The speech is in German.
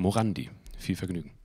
Morandi. Viel Vergnügen.